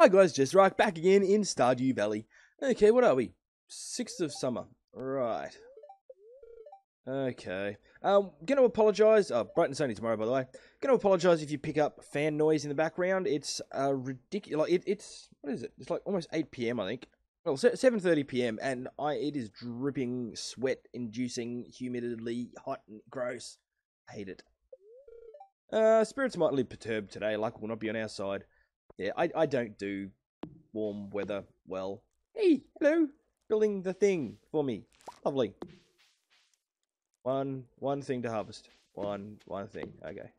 Hi guys, Jester Arke back again in Stardew Valley. Okay, what are we? 6th of summer. Right. Okay. Um, gonna apologise. Oh, Brighton's only tomorrow, by the way. Gonna apologise if you pick up fan noise in the background. It's uh, ridiculous. It, it's what is it? It's like almost 8 p.m. I think. Well, 7:30 p.m. and I it is dripping, sweat-inducing, humidity, hot, and gross. hate it. Uh, spirits might live perturbed today. Luck will not be on our side. Yeah, I I don't do warm weather well. Hey, hello, building the thing for me. Lovely. One one thing to harvest. One one thing. Okay.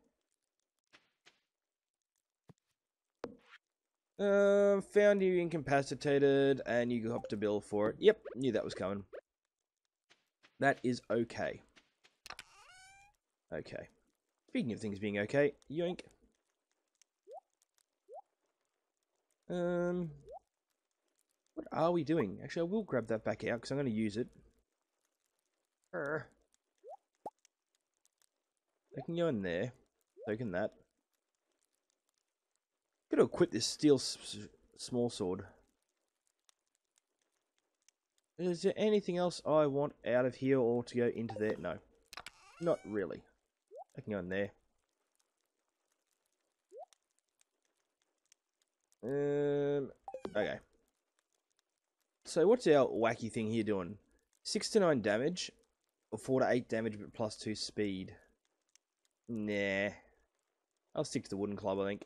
Um, found you incapacitated, and you got to bill for it. Yep, knew that was coming. That is okay. Okay. Speaking of things being okay, yoink. Um, what are we doing? Actually, I will grab that back out because I'm going to use it. Urgh. I can go in there. Can that. Gotta equip this steel small sword. Is there anything else I want out of here or to go into there? No. Not really. I can go in there. Um, okay. So what's our wacky thing here doing? 6 to 9 damage, or 4 to 8 damage but plus 2 speed. Nah. I'll stick to the wooden club, I think.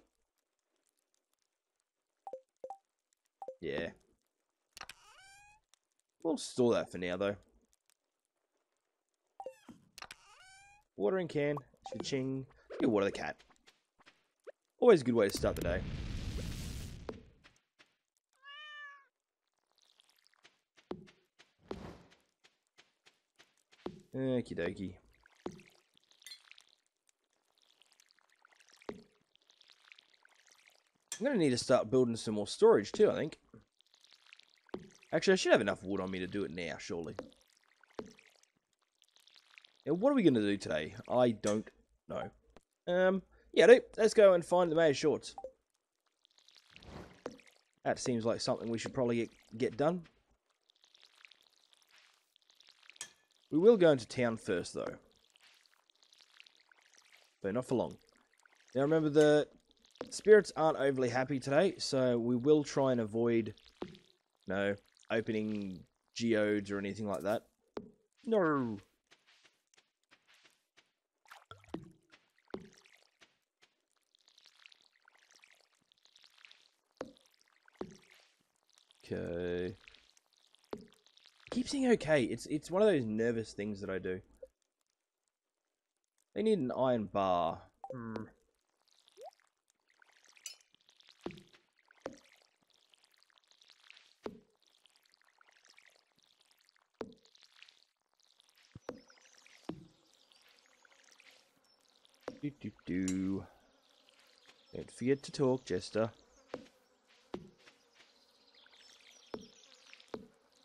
Yeah. We'll store that for now, though. Watering can. Cha-ching. Water the cat. Always a good way to start the day. Okie dokie. I'm going to need to start building some more storage too, I think. Actually, I should have enough wood on me to do it now, surely. Now, what are we going to do today? I don't know. Um, yeah, dude, let's go and find the mayor's shorts. That seems like something we should probably get, get done. We will go into town first, though. But not for long. Now, remember, the spirits aren't overly happy today, so we will try and avoid, no, opening geodes or anything like that. No. Okay. Keep saying okay. It's it's one of those nervous things that I do. They need an iron bar. Hmm. Do do do. Don't forget to talk, Jester.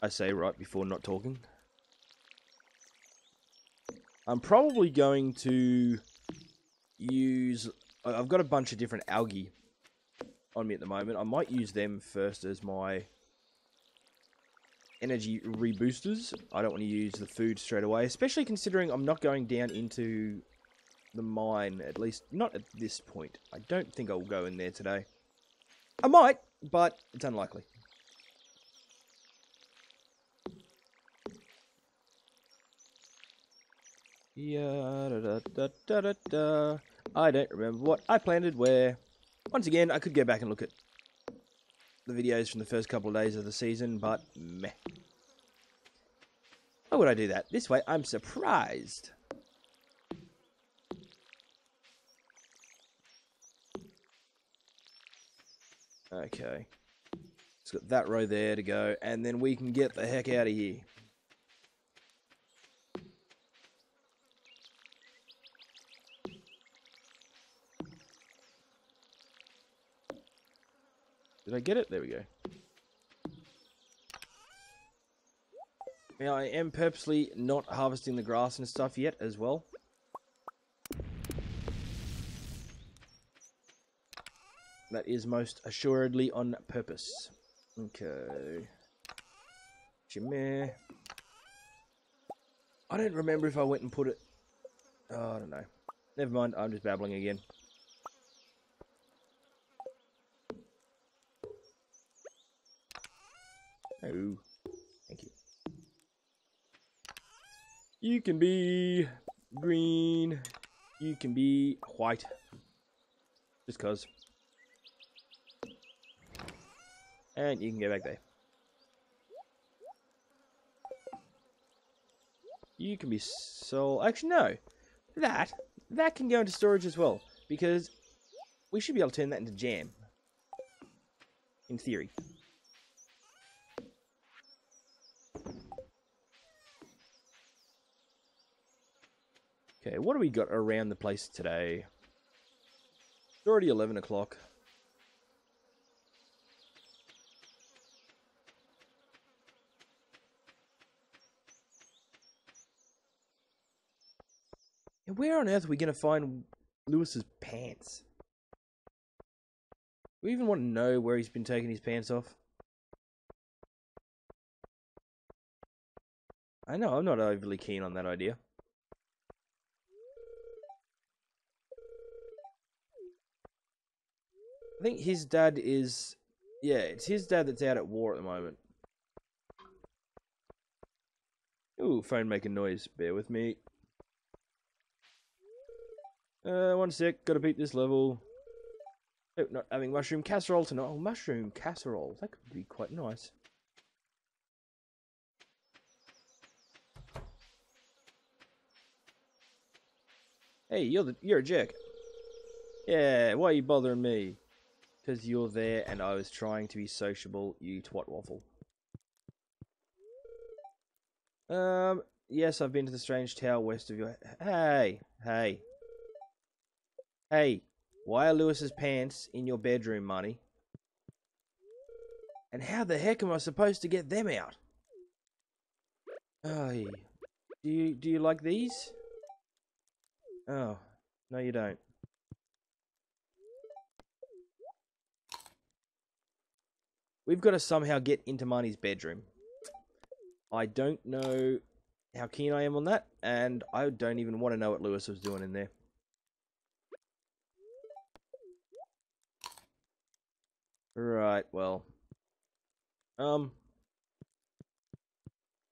I say right before not talking. I'm probably going to use... I've got a bunch of different algae on me at the moment. I might use them first as my energy reboosters. I don't want to use the food straight away, especially considering I'm not going down into the mine, at least not at this point. I don't think I'll go in there today. I might, but it's unlikely. Yeah. I don't remember what I planted where. Once again, I could go back and look at the videos from the first couple of days of the season, but meh. Why would I do that? This way, I'm surprised. Okay. It's got that row there to go, and then we can get the heck out of here. Did I get it? There we go. Now, I am purposely not harvesting the grass and stuff yet as well. That is most assuredly on purpose. Okay. Chimere. I don't remember if I went and put it... Oh, I don't know. Never mind, I'm just babbling again. Oh, thank you. You can be green. You can be white. Just cause. And you can go back there. You can be sold. Actually, no. That that can go into storage as well because we should be able to turn that into jam. In theory. Okay, what do we got around the place today? It's already 11 o'clock. Where on earth are we going to find Lewis's pants? Do we even want to know where he's been taking his pants off? I know, I'm not overly keen on that idea. I think his dad is... Yeah, it's his dad that's out at war at the moment. Ooh, phone making noise. Bear with me. Uh, one sec. Gotta beat this level. Oh, not having mushroom casserole tonight. Oh, mushroom casserole. That could be quite nice. Hey, you're the, you're a jerk. Yeah, why are you bothering me? Because you're there and I was trying to be sociable, you twat waffle. Um, yes, I've been to the strange tower west of your... Hey, hey. Hey, why are Lewis's pants in your bedroom, Marnie? And how the heck am I supposed to get them out? Oh, do you do you like these? Oh, no, you don't. We've got to somehow get into Marnie's bedroom. I don't know how keen I am on that, and I don't even want to know what Lewis was doing in there. Right, well. Um.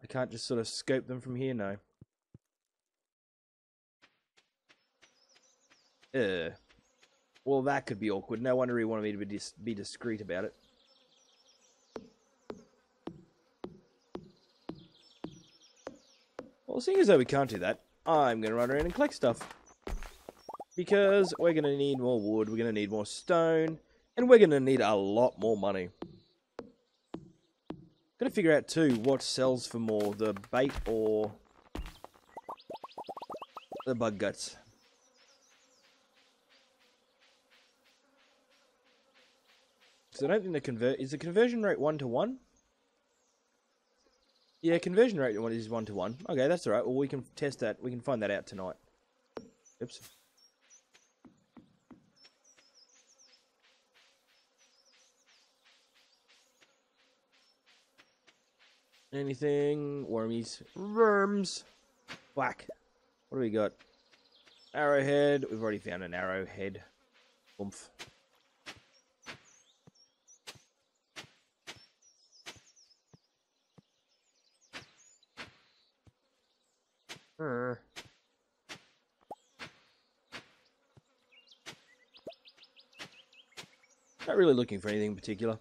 I can't just sort of scope them from here, no. Uh. Well, that could be awkward. No wonder he wanted me to be, dis be discreet about it. Well, seeing as though we can't do that, I'm going to run around and collect stuff. Because we're going to need more wood, we're going to need more stone, and we're going to need a lot more money. Gotta figure out too what sells for more, the bait or the bug guts. So I don't think the convert is the conversion rate one to one. Yeah, conversion rate is one to one. Okay, that's all right. Well, we can test that. We can find that out tonight. Oops. Anything? Wormies. Worms. Whack. What do we got? Arrowhead. We've already found an arrowhead. Oomph. Uh. Not really looking for anything in particular.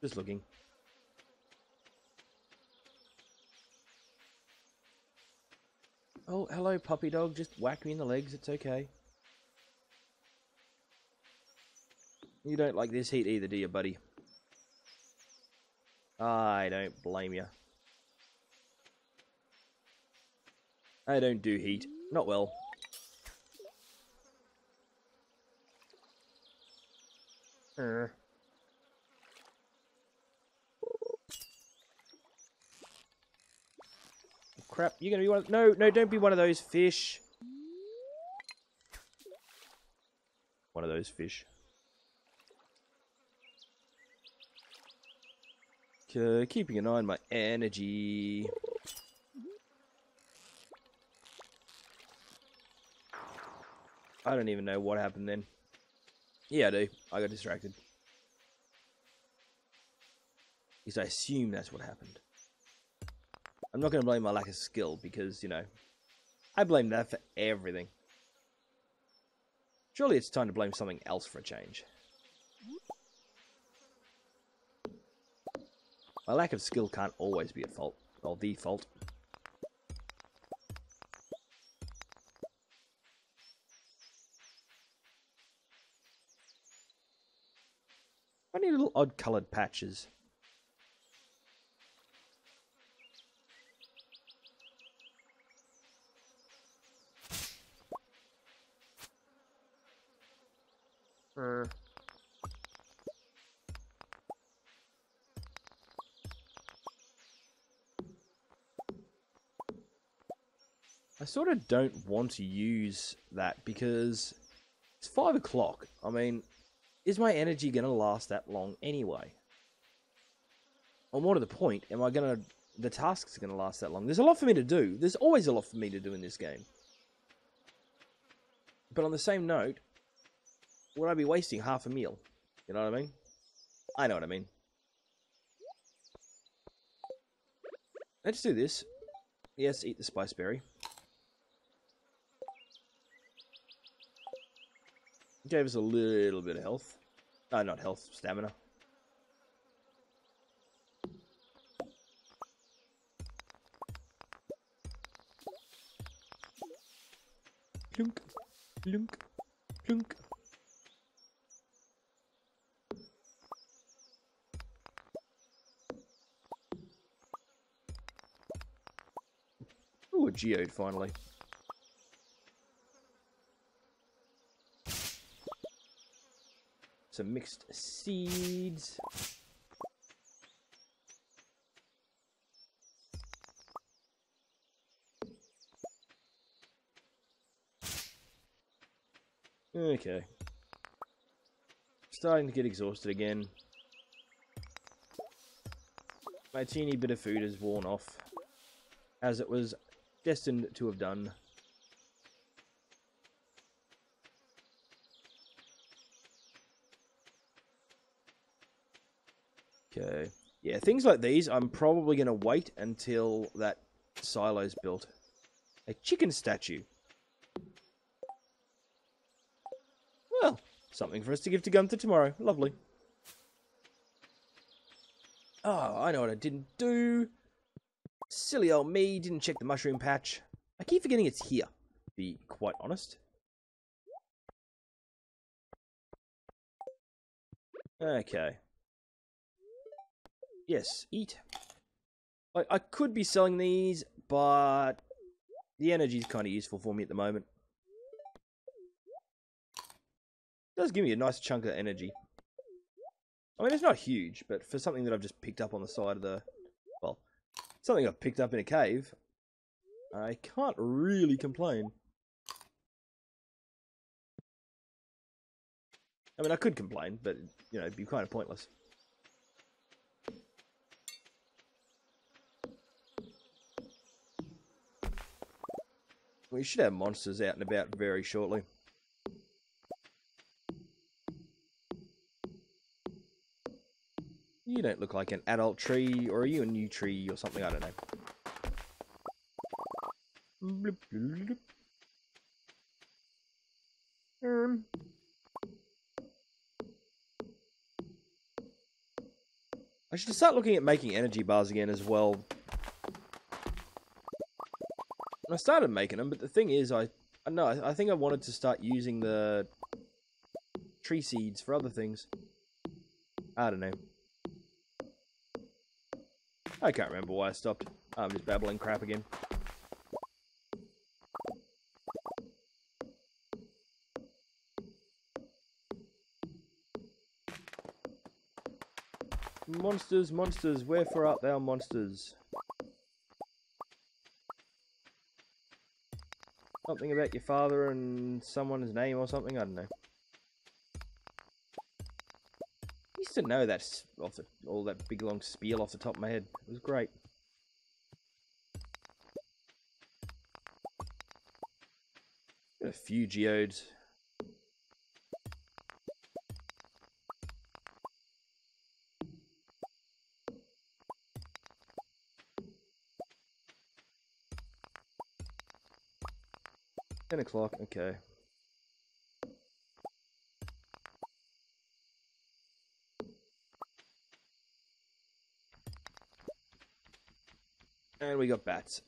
Just looking. Oh, hello, puppy dog. Just whack me in the legs. It's okay. You don't like this heat either, do you, buddy? I don't blame you. I don't do heat. Not well. Crap, you're gonna be one of, No, no, don't be one of those fish. One of those fish. Keeping an eye on my energy. I don't even know what happened then. Yeah, I do. I got distracted. At least I assume that's what happened. I'm not going to blame my lack of skill because, you know, I blame that for everything. Surely it's time to blame something else for a change. My lack of skill can't always be at fault, or the fault. Little odd coloured patches. I sort of don't want to use that because it's five o'clock. I mean, is my energy going to last that long anyway? And more to the point, am I going to... The tasks are going to last that long. There's a lot for me to do. There's always a lot for me to do in this game. But on the same note, would I be wasting half a meal? You know what I mean? I know what I mean. Let's do this. Yes, eat the spice berry. Gave us a little bit of health. Uh, not health, stamina. Plunk, plunk, plunk. Ooh, a geode finally. Some mixed seeds. Okay. Starting to get exhausted again. My teeny bit of food has worn off, as it was destined to have done. Okay. Yeah, things like these, I'm probably going to wait until that silo's built. A chicken statue. Well, something for us to give to Gunther tomorrow. Lovely. Oh, I know what I didn't do. Silly old me, didn't check the mushroom patch. I keep forgetting it's here, to be quite honest. Okay. Yes, eat. I, I could be selling these, but the energy is kind of useful for me at the moment. It does give me a nice chunk of energy. I mean, it's not huge, but for something that I've just picked up on the side of the... Well, something I've picked up in a cave, I can't really complain. I mean, I could complain, but, you know, it'd be kind of pointless. We should have monsters out and about very shortly. You don't look like an adult tree, or are you a new tree or something? I don't know. Um. I should start looking at making energy bars again as well. I started making them, but the thing is, I, I know, I, I think I wanted to start using the tree seeds for other things. I don't know. I can't remember why I stopped. I'm just babbling crap again. Monsters, monsters, wherefore art thou monsters? Something about your father and someone's name or something? I don't know. You just didn't know that off the, all that big long spiel off the top of my head. It was great. A few geodes. O'clock, okay. And we got bats.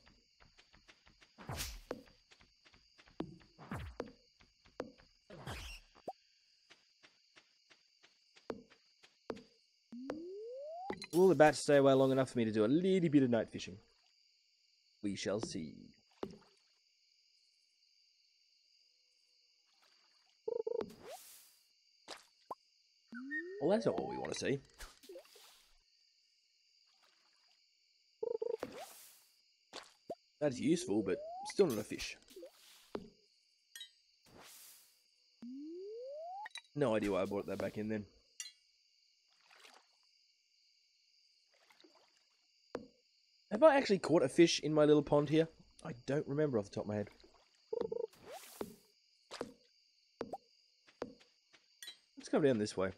Will the bats stay away long enough for me to do a little bit of night fishing? We shall see. Well, that's not what we want to see. That's useful, but still not a fish. No idea why I brought that back in then. Have I actually caught a fish in my little pond here? I don't remember off the top of my head. Let's come down this way.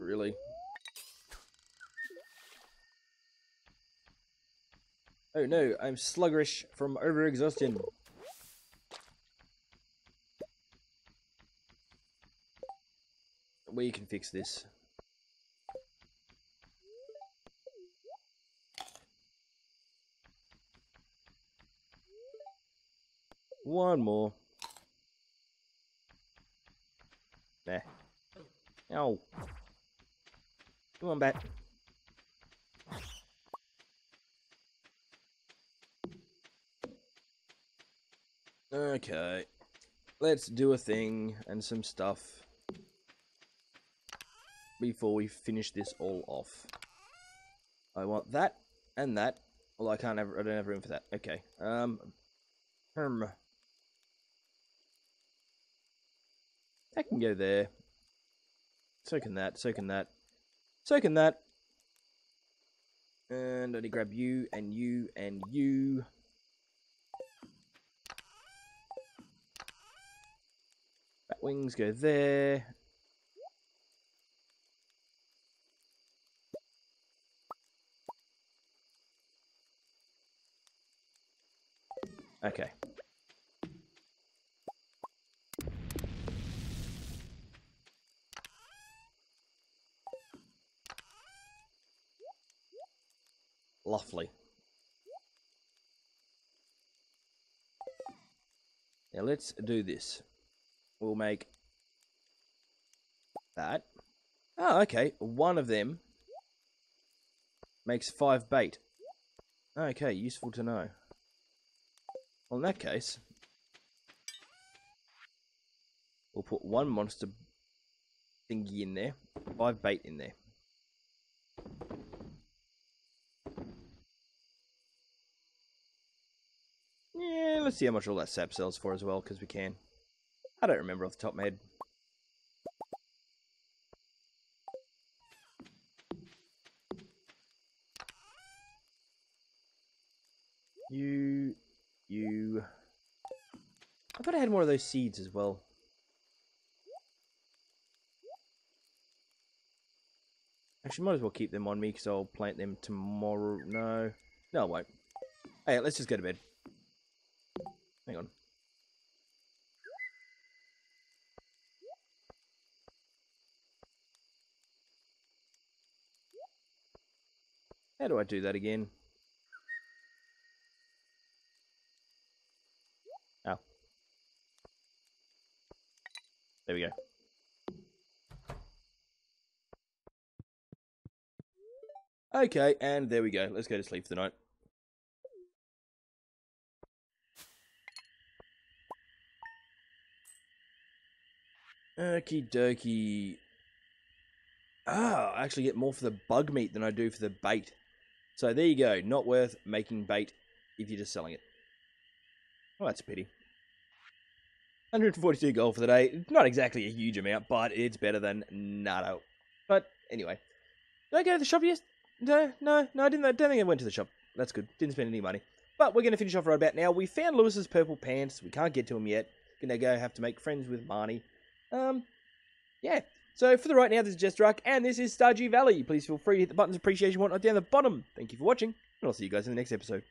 Really? Oh no, I'm sluggish from overexhaustion. We can fix this. One more. There. Ow. Come on, bat. Okay. Let's do a thing and some stuff before we finish this all off. I want that and that. Well, I can't have, I don't have room for that. Okay. Um, Herm. That can go there. So can that, so can that. So can that. And I need to grab you, and you, and you. Wings go there. Okay. Lovely. Now let's do this. We'll make that. Oh, okay. One of them makes five bait. Okay, useful to know. Well, in that case, we'll put one monster thingy in there, five bait in there. Yeah, let's see how much all that sap sells for as well, because we can. I don't remember off the top of my head. You, you. I thought I had more of those seeds as well. Actually, might as well keep them on me because I'll plant them tomorrow. No, no, I won't. Hey, let's just go to bed. Hang on. How do I do that again? Oh. There we go. Okay, and there we go. Let's go to sleep for the night. Okie dokie. Oh, I actually get more for the bug meat than I do for the bait. So there you go. Not worth making bait if you're just selling it. Oh, that's a pity. 142 gold for the day. Not exactly a huge amount, but it's better than nada. But anyway, did I go to the shop yet? No, no, no. I didn't. I don't think I went to the shop. That's good. Didn't spend any money. But we're going to finish off right about now. We found Lewis's purple pants. We can't get to him yet. Gonna go have to make friends with Marnie. Um, yeah. So for the right now, this is Jester Arke, and this is Stardew Valley. Please feel free to hit the buttons, appreciation, whatnot down the bottom. Thank you for watching, and I'll see you guys in the next episode.